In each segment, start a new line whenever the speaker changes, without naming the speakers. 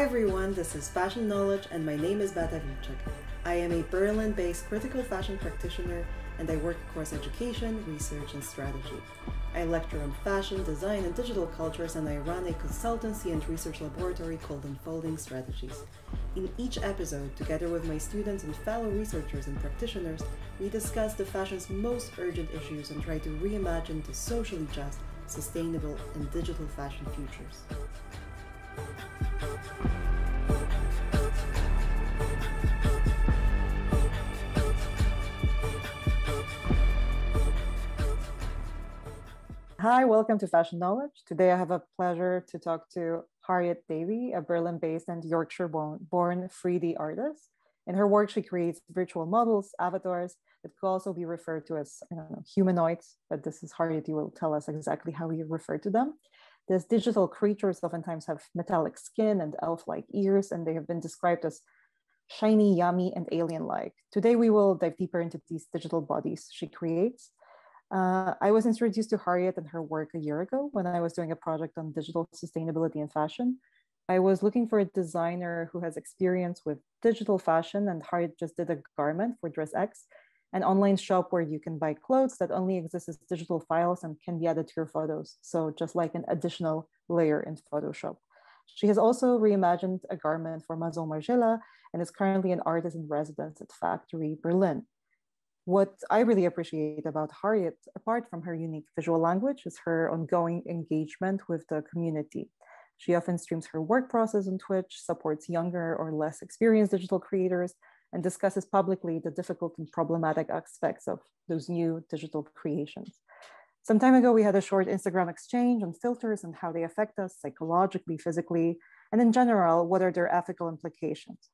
Hi everyone, this is Fashion Knowledge and my name is Beata Wilczek. I am a Berlin based critical fashion practitioner and I work across education, research, and strategy. I lecture on fashion, design, and digital cultures, and I run a consultancy and research laboratory called Unfolding Strategies. In each episode, together with my students and fellow researchers and practitioners, we discuss the fashion's most urgent issues and try to reimagine the socially just, sustainable, and digital fashion futures. Hi, welcome to Fashion Knowledge. Today I have a pleasure to talk to Harriet Davey, a Berlin based and Yorkshire born 3D artist. In her work, she creates virtual models, avatars that could also be referred to as know, humanoids, but this is Harriet, you will tell us exactly how you refer to them. These digital creatures oftentimes have metallic skin and elf like ears, and they have been described as shiny, yummy, and alien like. Today, we will dive deeper into these digital bodies she creates uh, I was introduced to Harriet and her work a year ago when I was doing a project on digital sustainability in fashion. I was looking for a designer who has experience with digital fashion, and Harriet just did a garment for Dress X, an online shop where you can buy clothes that only exist as digital files and can be added to your photos. So, just like an additional layer in Photoshop. She has also reimagined a garment for Maison Margiela and is currently an artist in residence at Factory Berlin. What I really appreciate about Harriet, apart from her unique visual language, is her ongoing engagement with the community. She often streams her work process on Twitch, supports younger or less experienced digital creators, and discusses publicly the difficult and problematic aspects of those new digital creations. Some time ago, we had a short Instagram exchange on filters and how they affect us psychologically, physically, and in general, what are their ethical implications.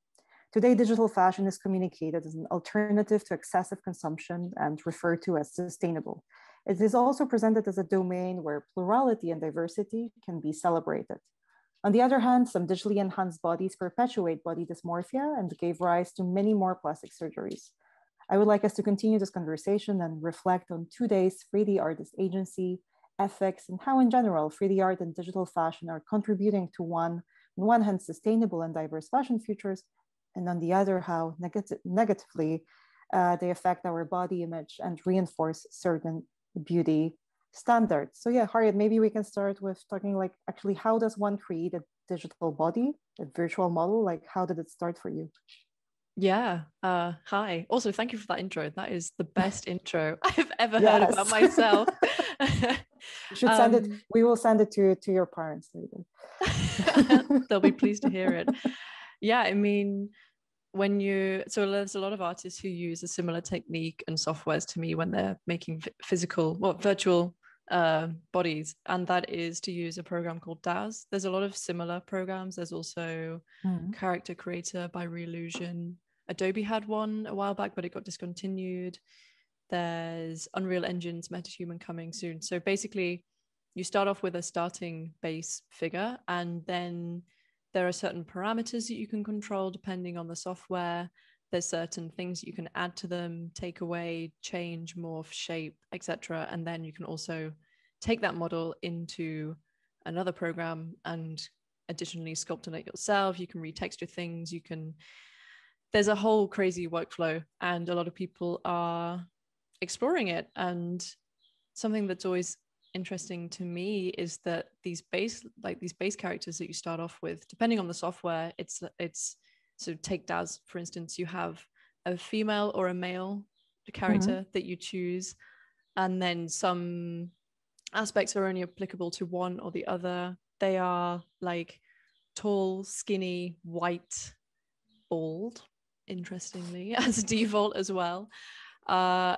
Today, digital fashion is communicated as an alternative to excessive consumption and referred to as sustainable. It is also presented as a domain where plurality and diversity can be celebrated. On the other hand, some digitally enhanced bodies perpetuate body dysmorphia and gave rise to many more plastic surgeries. I would like us to continue this conversation and reflect on today's 3D Artist Agency, ethics, and how in general 3D art and digital fashion are contributing to one, on one hand, sustainable and diverse fashion futures, and on the other how negative, negatively uh, they affect our body image and reinforce certain beauty standards. So yeah harriet maybe we can start with talking like actually how does one create a digital body a virtual model? Like how did it start for you?
Yeah uh hi. Also thank you for that intro. That is the best intro i've ever yes. heard about myself.
You should send um, it we will send it to to your parents
later. They'll be pleased to hear it. Yeah i mean when you so there's a lot of artists who use a similar technique and softwares to me when they're making physical well virtual uh, bodies and that is to use a program called Daz. There's a lot of similar programs. There's also mm. Character Creator by Reallusion. Adobe had one a while back, but it got discontinued. There's Unreal Engine's MetaHuman coming soon. So basically, you start off with a starting base figure and then there are certain parameters that you can control depending on the software. There's certain things you can add to them, take away, change, morph, shape, etc. And then you can also take that model into another program and additionally sculpt it yourself. You can retexture things. You can. There's a whole crazy workflow, and a lot of people are exploring it. And something that's always interesting to me is that these base like these base characters that you start off with depending on the software it's it's so take Daz for instance you have a female or a male character mm-hmm. that you choose and then some aspects are only applicable to one or the other they are like tall skinny white bald interestingly as default as well uh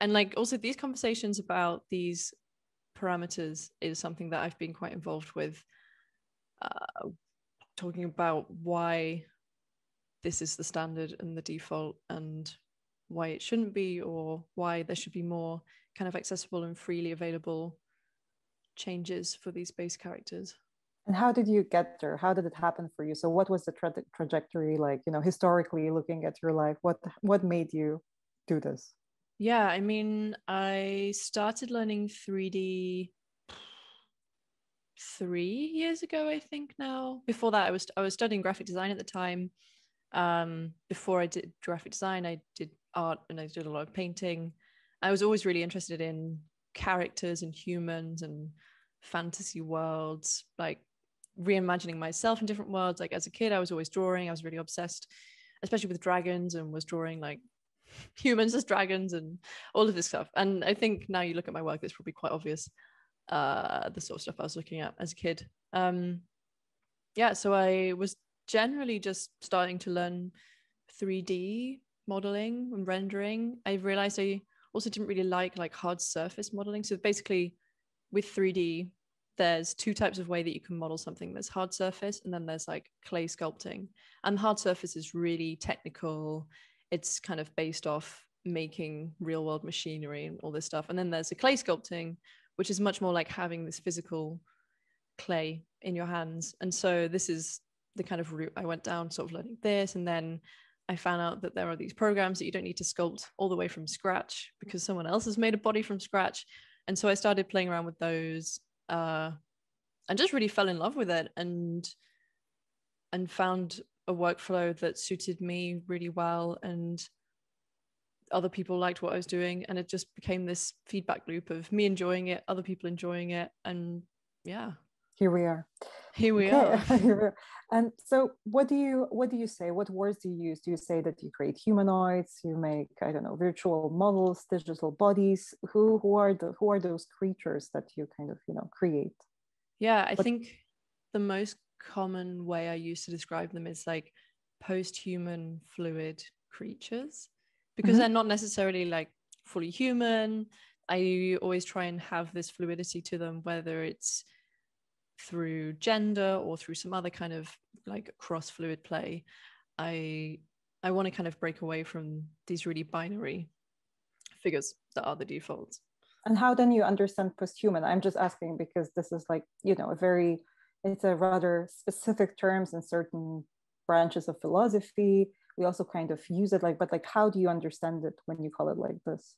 and like also these conversations about these parameters is something that I've been quite involved with, uh, talking about why this is the standard and the default and why it shouldn't be or why there should be more kind of accessible and freely available changes for these base characters.
And how did you get there? How did it happen for you? So what was the tra- trajectory like you know historically looking at your life? What what made you do this?
Yeah, I mean, I started learning 3D three years ago, I think now. Before that, I was I was studying graphic design at the time. Um, before I did graphic design, I did art and I did a lot of painting. I was always really interested in characters and humans and fantasy worlds, like reimagining myself in different worlds. Like as a kid, I was always drawing. I was really obsessed, especially with dragons, and was drawing like humans as dragons and all of this stuff. And I think now you look at my work, it's probably quite obvious uh, the sort of stuff I was looking at as a kid. Um, yeah, so I was generally just starting to learn 3D modeling and rendering. I realized I also didn't really like like hard surface modeling. So basically, with 3D, there's two types of way that you can model something. There's hard surface, and then there's like clay sculpting. And hard surface is really technical. It's kind of based off making real world machinery and all this stuff. And then there's the clay sculpting, which is much more like having this physical clay in your hands. And so this is the kind of route I went down, sort of learning this. And then I found out that there are these programs that you don't need to sculpt all the way from scratch because someone else has made a body from scratch. And so I started playing around with those uh, and just really fell in love with it and and found a workflow that suited me really well and other people liked what I was doing and it just became this feedback loop of me enjoying it other people enjoying it and yeah
here we are.
Here we okay.
are. And so what do you what do you say? What words do you use? Do you say that you create humanoids? You make i don't know virtual models digital bodies? Who who are the who are those creatures that you kind of you know create?
Yeah i think the most common way i use to describe them is like post-human fluid creatures because mm-hmm. they're not necessarily like fully human. I always try and have this fluidity to them, whether it's through gender or through some other kind of like cross fluid play. I I want to kind of break away from these really binary figures that are the defaults.
And how then you understand post-human? I'm just asking because this is like, you know, a very it's a rather specific terms in certain branches of philosophy we also kind of use it like but like how do you understand it when you call it like this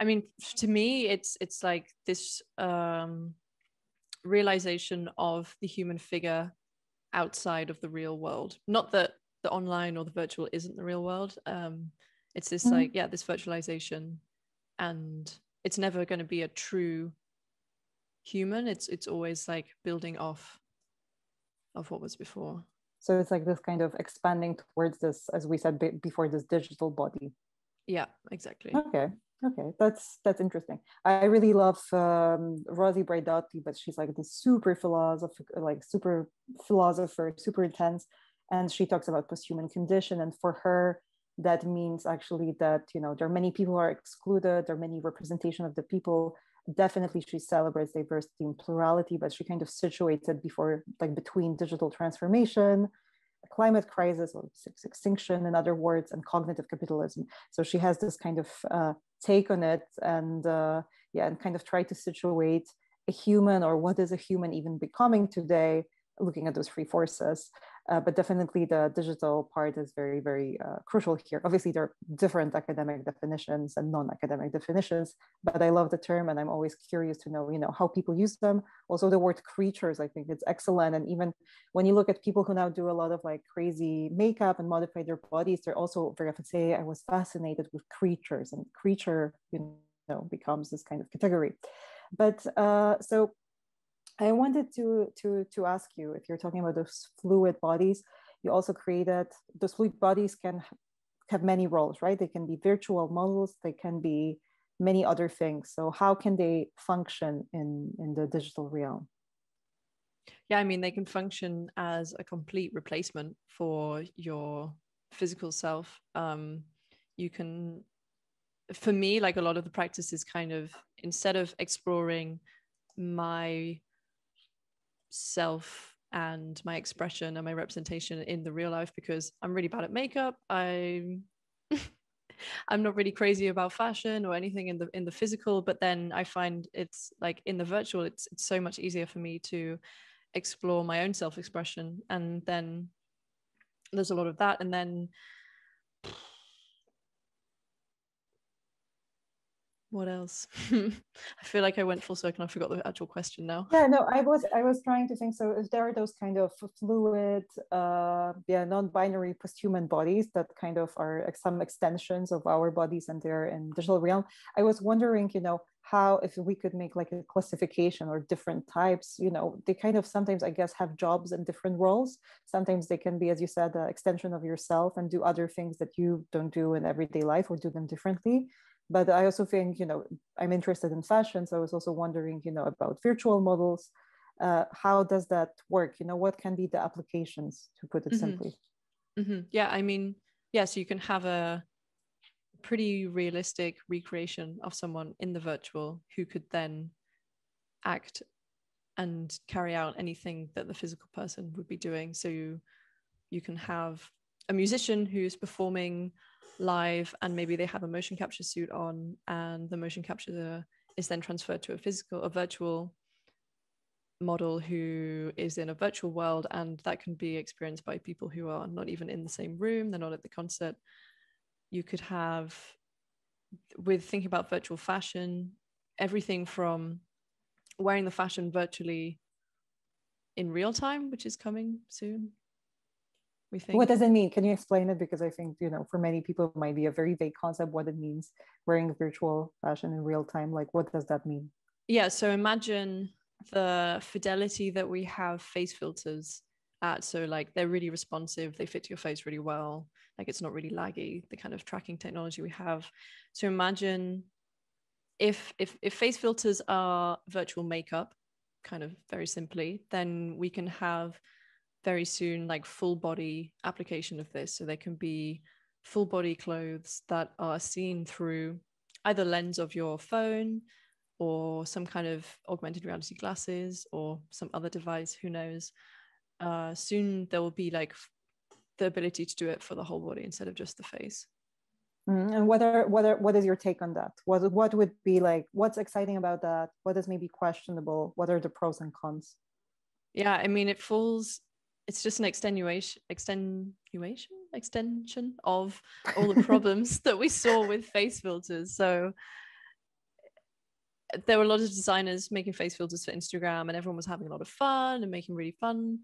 i mean to me it's it's like this um realization of the human figure outside of the real world. Not that the online or the virtual isn't the real world um it's this mm-hmm. like yeah this virtualization and it's never going to be a true human. It's it's always like building off of what was before.
So it's like this kind of expanding towards this as we said before this digital body.
Yeah exactly.
Okay okay that's that's interesting i really love um, rosi braidotti but she's like this super philosopher like super philosopher super intense and she talks about post-human condition and for her that means actually that you know there are many people who are excluded there are many representation of the people definitely she celebrates diversity and plurality, but she kind of situates it before, like between digital transformation, climate crisis or extinction, in other words, and cognitive capitalism. So she has this kind of uh, take on it, and uh, yeah, and kind of try to situate a human or what is a human even becoming today, looking at those three forces. Uh, but definitely the digital part is very, very uh, crucial here. Obviously, there are different academic definitions and non-academic definitions, but I love the term and I'm always curious to know, you know, how people use them. Also the word creatures, I think it's excellent. And even when you look at people who now do a lot of like crazy makeup and modify their bodies, they're also very often say, I was fascinated with creatures and creature, you know, becomes this kind of category. But uh, so I wanted to, to, to ask you if you're talking about those fluid bodies, you also created those fluid bodies can have many roles, right? They can be virtual models, they can be many other things. So how can they function in, in the digital realm?
Yeah, I mean, they can function as a complete replacement for your physical self. Um, you can, for me, like a lot of the practice is kind of instead of exploring my self and my expression and my representation in the real life because I'm really bad at makeup. I'm I'm not really crazy about fashion or anything in the in the physical, but then I find it's like in the virtual, it's it's so much easier for me to explore my own self-expression. And then there's a lot of that. And then what else? I feel like i went full circle i forgot the actual question now.
Yeah no i was i was trying to think so if there are those kind of fluid uh yeah non-binary post-human bodies that kind of are some extensions of our bodies and they're in digital realm i was wondering you know how if we could make like a classification or different types you know they kind of sometimes i guess have jobs in different roles. Sometimes they can be as you said an extension of yourself and do other things that you don't do in everyday life or do them differently but i also think you know i'm interested in fashion so i was also wondering you know about virtual models uh, how does that work you know what can be the applications to put it mm-hmm. simply
mm-hmm. yeah i mean yeah so you can have a pretty realistic recreation of someone in the virtual who could then act and carry out anything that the physical person would be doing so you, you can have a musician who's performing live and maybe they have a motion capture suit on and the motion capture is then transferred to a physical a virtual model who is in a virtual world and that can be experienced by people who are not even in the same room they're not at the concert. You could have with thinking about virtual fashion everything from wearing the fashion virtually in real time which is coming soon
we think. What does it mean? Can you explain it? Because i think you know for many people it might be a very vague concept what it means wearing virtual fashion in real time like what does that mean?
Yeah so imagine the fidelity that we have face filters at. So like they're really responsive they fit to your face really well like it's not really laggy the kind of tracking technology we have. So imagine if if if face filters are virtual makeup kind of very simply then we can have very soon like full body application of this. So there can be full body clothes that are seen through either lens of your phone or some kind of augmented reality glasses or some other device, who knows. Uh, soon there will be like the ability to do it for the whole body instead of just the face.
Mm, and whether whether what is your take on that? What what would be like? What's exciting about that? What is maybe questionable? What are the pros and cons?
Yeah, I mean, it falls it's just an extenuation extenuation extension of all the problems that we saw with face filters. So there were a lot of designers making face filters for instagram and everyone was having a lot of fun and making really fun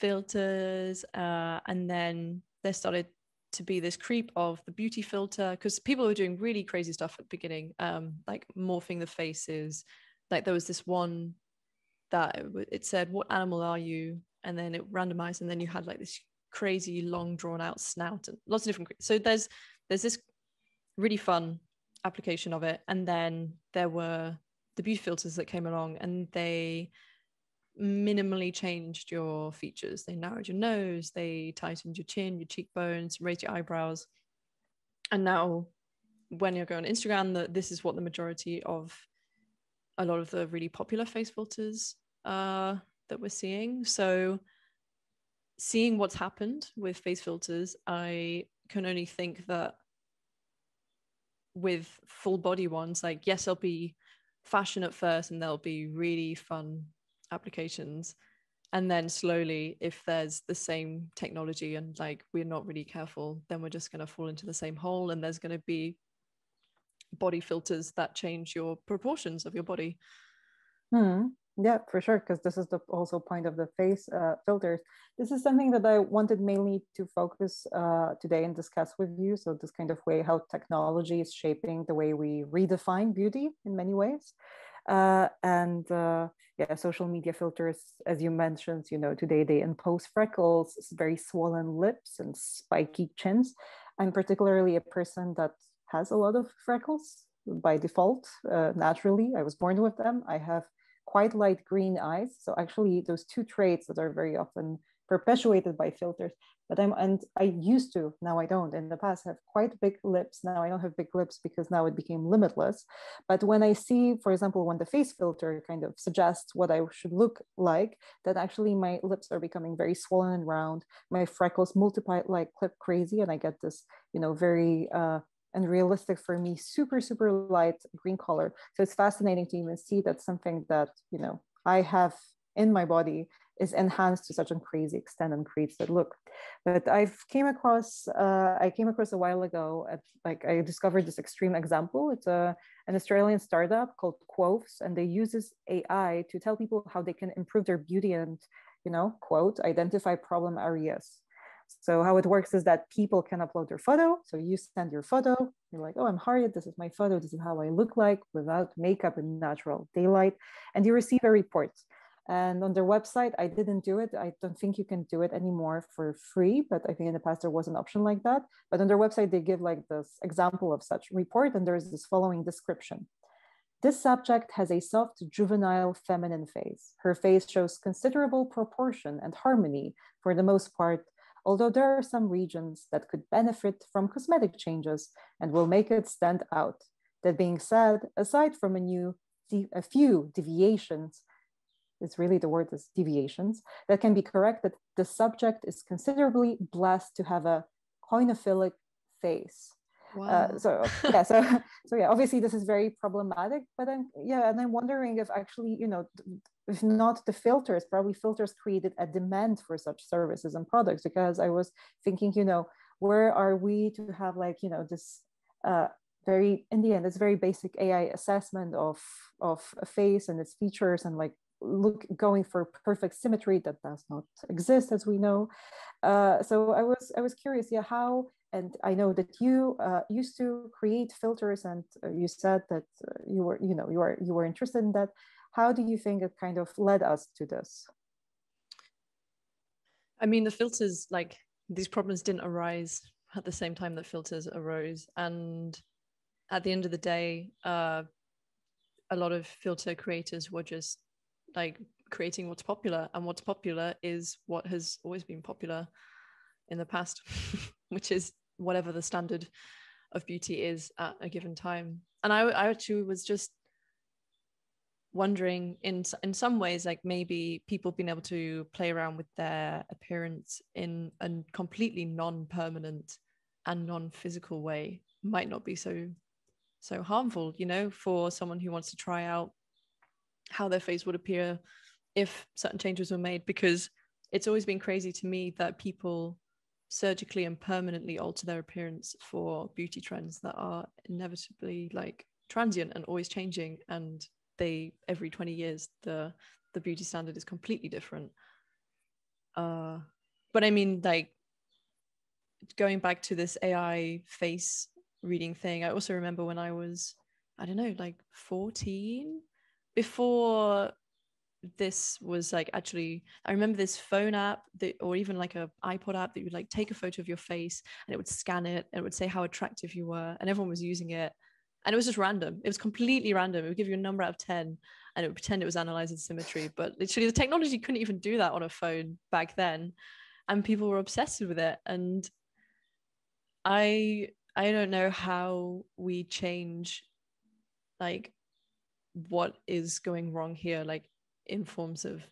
filters uh, and then there started to be this creep of the beauty filter because people were doing really crazy stuff at the beginning um, like morphing the faces. Like there was this one that it said what animal are you and then it randomized and then you had like this crazy long drawn out snout and lots of different so there's there's this really fun application of it. And then there were the beauty filters that came along and they minimally changed your features. They narrowed your nose they tightened your chin your cheekbones raised your eyebrows. And now when you go on instagram that this is what the majority of a lot of the really popular face filters uh, that we're seeing. So, seeing what's happened with face filters, I can only think that with full body ones, like, yes, there'll be fashion at first and there'll be really fun applications. And then slowly, if there's the same technology and like we're not really careful, then we're just going to fall into the same hole. And there's going to be body filters that change your proportions of your body.
Hmm. Yeah, for sure, because this is the also point of the face uh, filters. This is something that I wanted mainly to focus uh, today and discuss with you. So this kind of way how technology is shaping the way we redefine beauty in many ways. Uh, and uh, yeah, social media filters, as you mentioned, you know, today they impose freckles, very swollen lips, and spiky chins. I'm particularly a person that has a lot of freckles by default, uh, naturally. I was born with them. I have quite light green eyes. So actually those two traits that are very often perpetuated by filters. But I'm and I used to, now I don't. In the past have quite big lips. Now I don't have big lips because now it became limitless. But when I see, for example, when the face filter kind of suggests what I should look like, that actually my lips are becoming very swollen and round. My freckles multiply like clip crazy, and I get this, you know, very uh, and realistic for me, super, super light green color. So it's fascinating to even see that something that, you know, I have in my body is enhanced to such a crazy extent and creates that look. But I've came across uh, I came across a while ago at like I discovered this extreme example. It's a an Australian startup called Qoves, and they uses AI to tell people how they can improve their beauty and you know quote identify problem areas. So how it works is that people can upload their photo. So you send your photo. You're like, oh, I'm Harriet. This is my photo. This is how I look like without makeup in natural daylight, and you receive a report. And on their website, I didn't do it. I don't think you can do it anymore for free, but I think in the past there was an option like that. But on their website, they give like this example of such report, and there's this following description. This subject has a soft, juvenile, feminine face. Her face shows considerable proportion and harmony for the most part, although there are some regions that could benefit from cosmetic changes and will make it stand out. That being said, aside from a, new, a few deviations is really the word is deviations, that can be corrected, the subject is considerably blessed to have a koinophilic face. Uh, wow. Uh, so yeah, so so yeah, obviously this is very problematic, but then yeah, and I'm wondering if actually, you know, if not the filters, probably filters created a demand for such services and products because I was thinking, you know, where are we to have like, you know, this uh, very in the end, it's very basic AI assessment of of a face and its features and like look going for perfect symmetry that does not exist as we know uh, so i was i was curious yeah how and i know that you uh, used to create filters and uh, you said that uh, you were you know you were you were interested in that. How do you think it kind of led us to this?
I mean the filters like these problems didn't arise at the same time that filters arose. And at the end of the day uh, a lot of filter creators were just like creating what's popular. And what's popular is what has always been popular in the past which is whatever the standard of beauty is at a given time. And i, I actually was just wondering in in some ways like maybe people being able to play around with their appearance in a completely non-permanent and non-physical way might not be so so harmful you know for someone who wants to try out how their face would appear if certain changes were made because it's always been crazy to me that people surgically and permanently alter their appearance for beauty trends that are inevitably like transient and always changing and they every 20 years the the beauty standard is completely different. Uh but i mean like going back to this ai face reading thing i also remember when i was i don't know like 14 before this was like actually i remember this phone app that or even like a ipod app that you would like take a photo of your face and it would scan it and it would say how attractive you were and everyone was using it. And it was just random. It was completely random. It would give you a number out of 10 and it would pretend it was analyzing symmetry but literally the technology couldn't even do that on a phone back then and people were obsessed with it. And i i don't know how we change like what is going wrong here. Like in forms of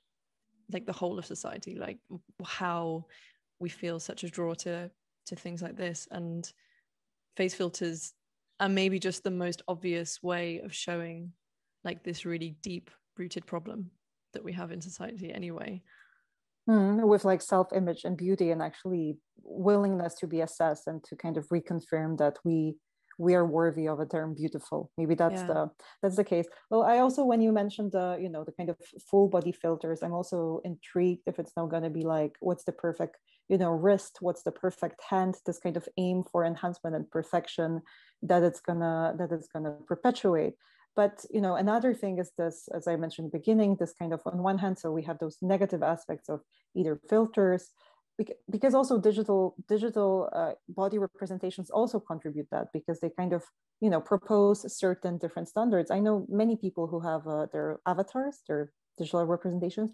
like the whole of society like how we feel such a draw to to things like this. And face filters are maybe just the most obvious way of showing like this really deep rooted problem that we have in society anyway.
Mm, with like self-image and beauty and actually willingness to be assessed and to kind of reconfirm that we we are worthy of a term beautiful. Maybe that's yeah. the that's the case. Well i also when you mentioned the you know the kind of full body filters i'm also intrigued if it's now going to be like what's the perfect you know wrist what's the perfect hand this kind of aim for enhancement and perfection that it's gonna that it's gonna perpetuate. But you know another thing is this as i mentioned beginning this kind of on one hand so we have those negative aspects of either filters because also digital digital uh, body representations also contribute that because they kind of you know propose certain different standards. I know many people who have uh, their avatars their digital representations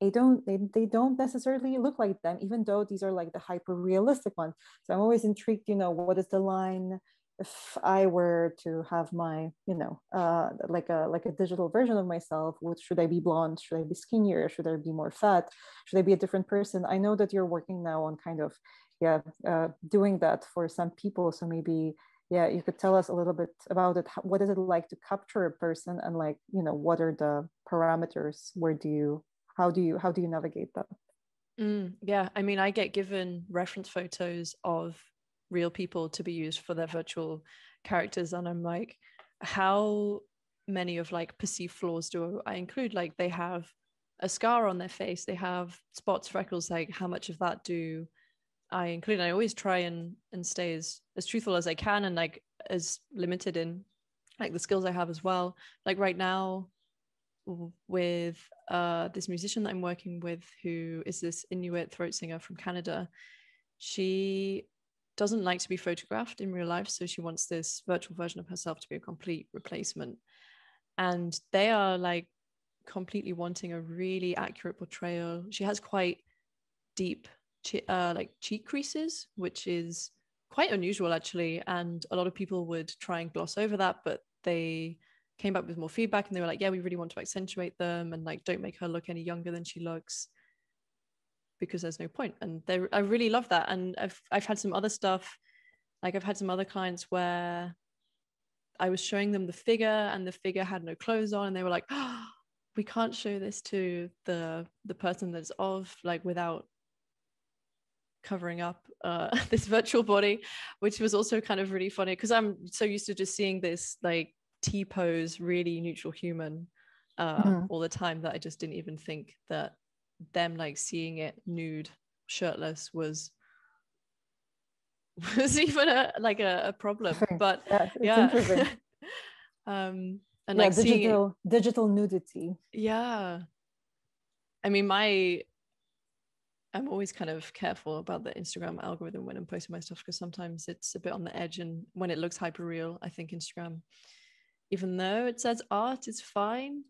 they don't they, they don't necessarily look like them even though these are like the hyper realistic ones. So i'm always intrigued you know what is the line if I were to have my, you know, uh, like a like a digital version of myself, what should I be blonde? Should I be skinnier? Should I be more fat? Should I be a different person? I know that you're working now on kind of, yeah, uh, doing that for some people. So maybe, yeah, you could tell us a little bit about it. What is it like to capture a person, and like, you know, what are the parameters? Where do you, how do you how do you navigate that
mm, yeah i mean i get given reference photos of real people to be used for their virtual characters and i'm like how many of like perceived flaws do i include? Like they have a scar on their face they have spots freckles like how much of that do i include? And i always try and and stay as as truthful as i can and like as limited in like the skills i have as well. Like right now with uh this musician that i'm working with who is this inuit throat singer from canada she doesn't like to be photographed in real life so she wants this virtual version of herself to be a complete replacement and they are like completely wanting a really accurate portrayal. She has quite deep, uh, like cheek creases, which is quite unusual actually. And a lot of people would try and gloss over that, but they came back with more feedback and they were like, yeah, we really want to accentuate them and like don't make her look any younger than she looks because there's no point. And they, I really love that. And I've I've had some other stuff, like I've had some other clients where I was showing them the figure and the figure had no clothes on and they were like, oh, we can't show this to the the person that's of like without covering up uh, this virtual body, which was also kind of really funny because I'm so used to just seeing this like T pose, really neutral human uh, mm-hmm. all the time that I just didn't even think that them like seeing it nude, shirtless was was even a like a, a problem. But yeah, yeah. um, and yeah, like
digital digital nudity.
Yeah, I mean, my I'm always kind of careful about the Instagram algorithm when I'm posting my stuff because sometimes it's a bit on the edge, and when it looks hyper real, I think Instagram, even though it says art, is fine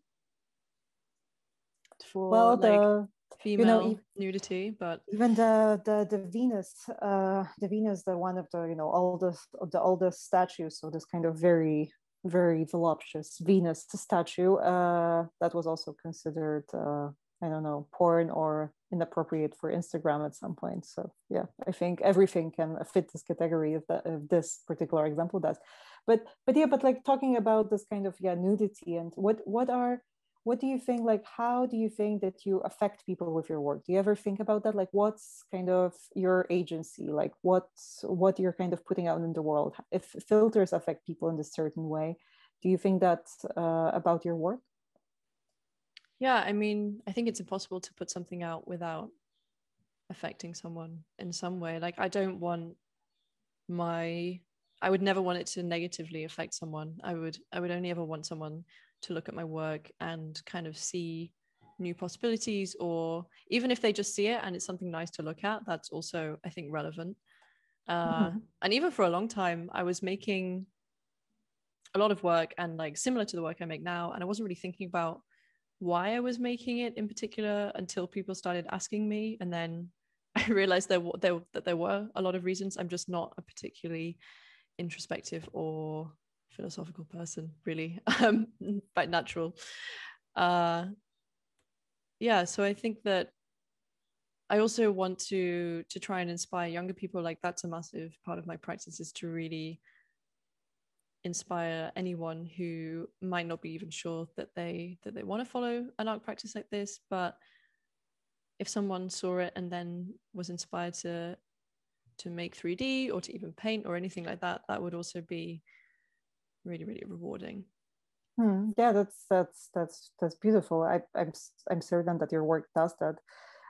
for well, like the female you know, nudity but
even the the, the venus uh the venus the one of the you know oldest the the oldest statues so this kind of very very voluptuous venus statue uh that was also considered uh i don't know porn or inappropriate for instagram at some point. So yeah i think everything can fit this category of, that, of this particular example does. But but yeah but like talking about this kind of yeah nudity and what what are what do you think like how do you think that you affect people with your work? Do you ever think about that? Like what's kind of your agency? Like what's what you're kind of putting out in the world? If filters affect people in a certain way do you think that's uh, about your work?
Yeah i mean i think it's impossible to put something out without affecting someone in some way. Like i don't want my i would never want it to negatively affect someone. I would i would only ever want someone to look at my work and kind of see new possibilities or even if they just see it and it's something nice to look at that's also i think relevant uh, mm-hmm. and even for a long time i was making a lot of work and like similar to the work i make now and i wasn't really thinking about why i was making it in particular until people started asking me and then i realized there, there that there were a lot of reasons i'm just not a particularly introspective or philosophical person, really, um, by natural. Uh, yeah, so I think that I also want to to try and inspire younger people. Like that's a massive part of my practice is to really inspire anyone who might not be even sure that they that they want to follow an art practice like this, but if someone saw it and then was inspired to to make 3D or to even paint or anything like that, that would also be really really rewarding.
Hmm. yeah that's that's that's that's beautiful. I, i'm i'm certain that your work does that.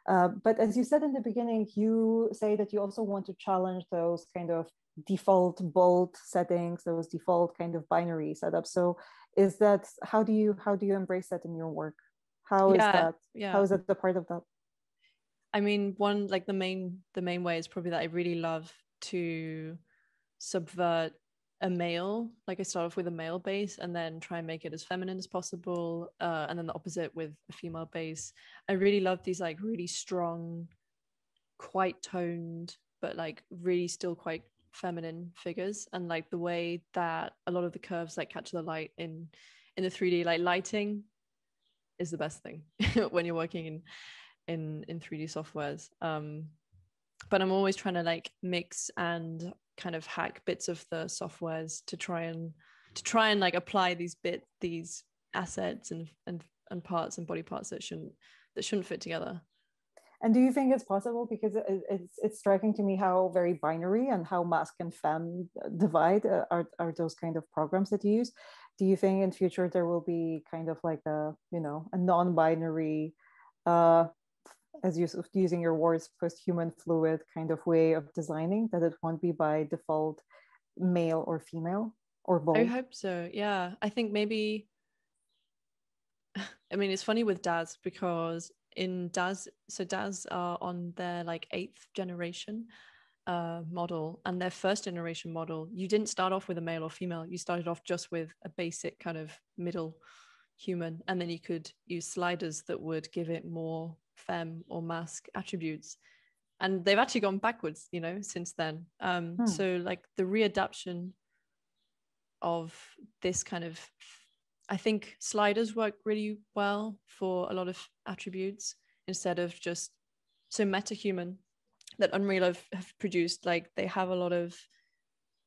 Uh, but as you said in the beginning you say that you also want to challenge those kind of default bold settings those default kind of binary setups. So is that how do you how do you embrace that in your work? How yeah, is that yeah. how is that the part of that?
I mean one like the main the main way is probably that i really love to subvert a male like i start off with a male base and then try and make it as feminine as possible uh, and then the opposite with a female base. I really love these like really strong quite toned but like really still quite feminine figures and like the way that a lot of the curves like catch the light in in the 3d like lighting is the best thing when you're working in in in 3d softwares. Um but i'm always trying to like mix and kind of hack bits of the softwares to try and to try and like apply these bit these assets and and and parts and body parts that shouldn't that shouldn't fit together.
And do you think it's possible? Because it's it's striking to me how very binary and how masc and femme divide uh, are, are those kind of programs that you use. Do you think in future there will be kind of like a you know a non-binary uh as you using your words post-human fluid kind of way of designing that it won't be by default male or female or both? i
hope so yeah. I think maybe i mean it's funny with Daz because in Daz so Daz are on their like eighth generation uh, model and their first generation model. You didn't start off with a male or female. You started off just with a basic kind of middle human and then you could use sliders that would give it more femme or masc attributes. And they've actually gone backwards you know since then. Um hmm. so like the readaptation of this kind of i think sliders work really well for a lot of attributes instead of just so metahuman that unreal have, have produced like they have a lot of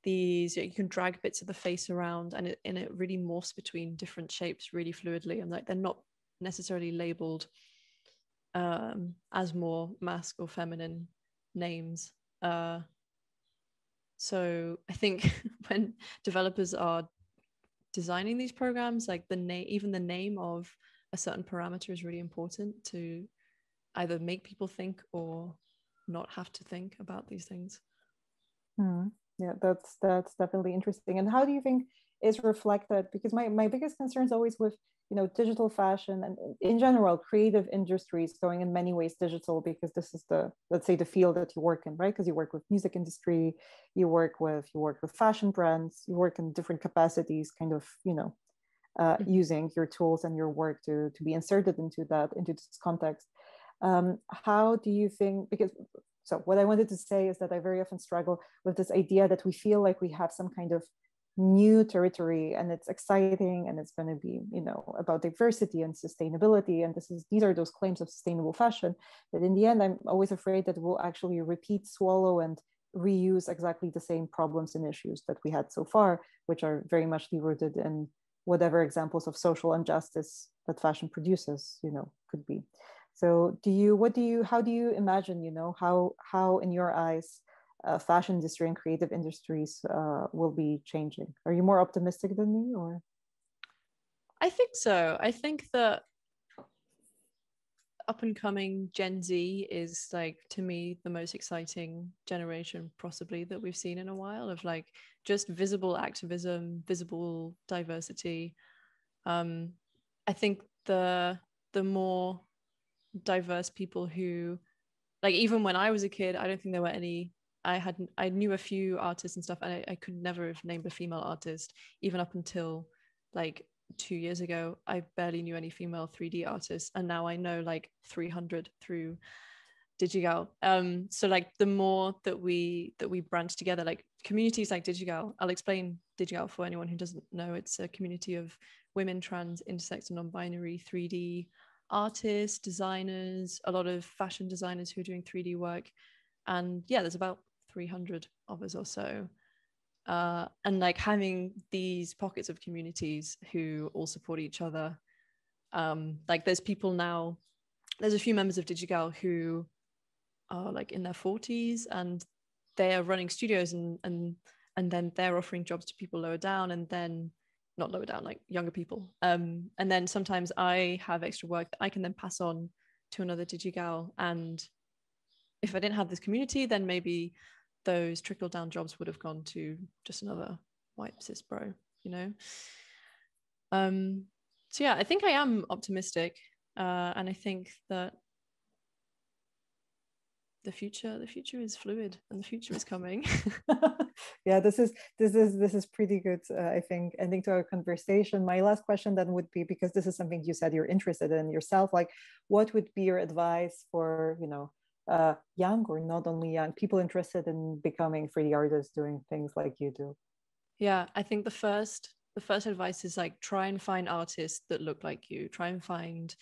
these you can drag bits of the face around and it and it really morphs between different shapes really fluidly. And like they're not necessarily labeled um, as more masc or feminine names uh, so i think when developers are designing these programs like the name even the name of a certain parameter is really important to either make people think or not have to think about these things.
Hmm. yeah that's that's definitely interesting. And how do you think is reflected? Because my, my biggest concern is always with you know digital fashion and in general creative industries going in many ways digital because this is the let's say the field that you work in right because you work with music industry you work with you work with fashion brands you work in different capacities kind of you know uh, mm-hmm. using your tools and your work to to be inserted into that into this context um, how do you think because so what i wanted to say is that i very often struggle with this idea that we feel like we have some kind of new territory and it's exciting and it's going to be you know about diversity and sustainability and this is these are those claims of sustainable fashion. But in the end i'm always afraid that we'll actually repeat swallow and reuse exactly the same problems and issues that we had so far which are very much rooted in whatever examples of social injustice that fashion produces you know could be. So do you what do you how do you imagine you know how how in your eyes uh, fashion industry and creative industries uh, will be changing. Are you more optimistic than me, or?
I think so. I think that up and coming Gen Z is like to me the most exciting generation possibly that we've seen in a while of like just visible activism, visible diversity. Um, I think the the more diverse people who like even when I was a kid, I don't think there were any I had I knew a few artists and stuff, and I, I could never have named a female artist even up until like two years ago. I barely knew any female 3D artists, and now I know like 300 through DIGI-GXL. Um, so like the more that we that we branch together, like communities like DIGI-GXL. I'll explain DIGI-GXL for anyone who doesn't know. It's a community of women, trans, intersex, and non-binary 3D artists, designers, a lot of fashion designers who are doing 3D work. And yeah, there's about 300 of us or so. Uh, and like having these pockets of communities who all support each other um, like there's people now there's a few members of DIGI-GXL who are like in their 40s and they are running studios and and and then they're offering jobs to people lower down and then not lower down like younger people. Um, and then sometimes i have extra work that i can then pass on to another DIGI-GXL and if i didn't have this community then maybe those trickle down jobs would have gone to just another white cis bro, you know. Um, so yeah, I think I am optimistic, uh, and I think that the future the future is fluid and the future is coming
yeah this is this is this is pretty good uh, i think ending to our conversation my last question then would be because this is something you said you're interested in yourself like what would be your advice for you know uh, young or not only young people interested in becoming 3D artists doing things like you do?
Yeah, I think the first the first advice is like try and find artists that look like you. Try and find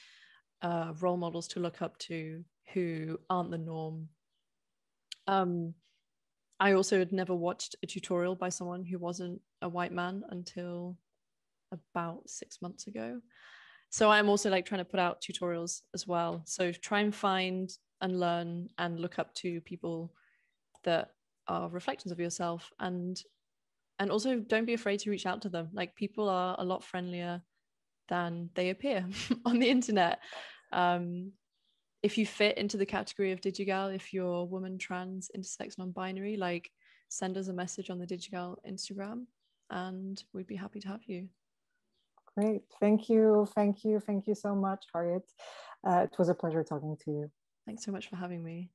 uh, role models to look up to who aren't the norm. Um, I also had never watched a tutorial by someone who wasn't a white man until about six months ago. so I'm also like trying to put out tutorials as well. So try and find and learn and look up to people that are reflections of yourself and and also don't be afraid to reach out to them. Like people are a lot friendlier than they appear on the internet. Um, if you fit into the category of DIGI-GXL, if you're woman, trans, intersex, non-binary, like send us a message on the DIGI-GXL Instagram and we'd be happy to have you.
Great. Thank you. Thank you. Thank you so much, Harriet. Uh, it was a pleasure talking to you.
Thanks so much for having me.